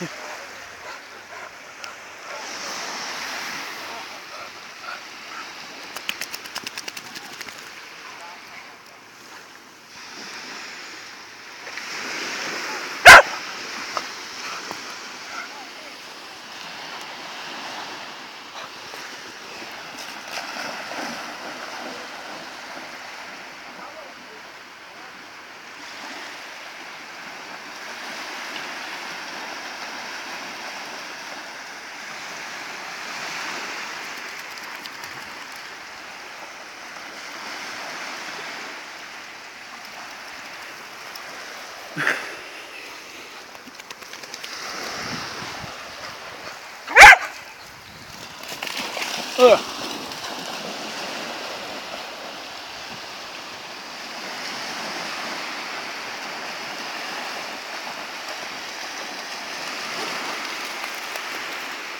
Yeah. Ugh.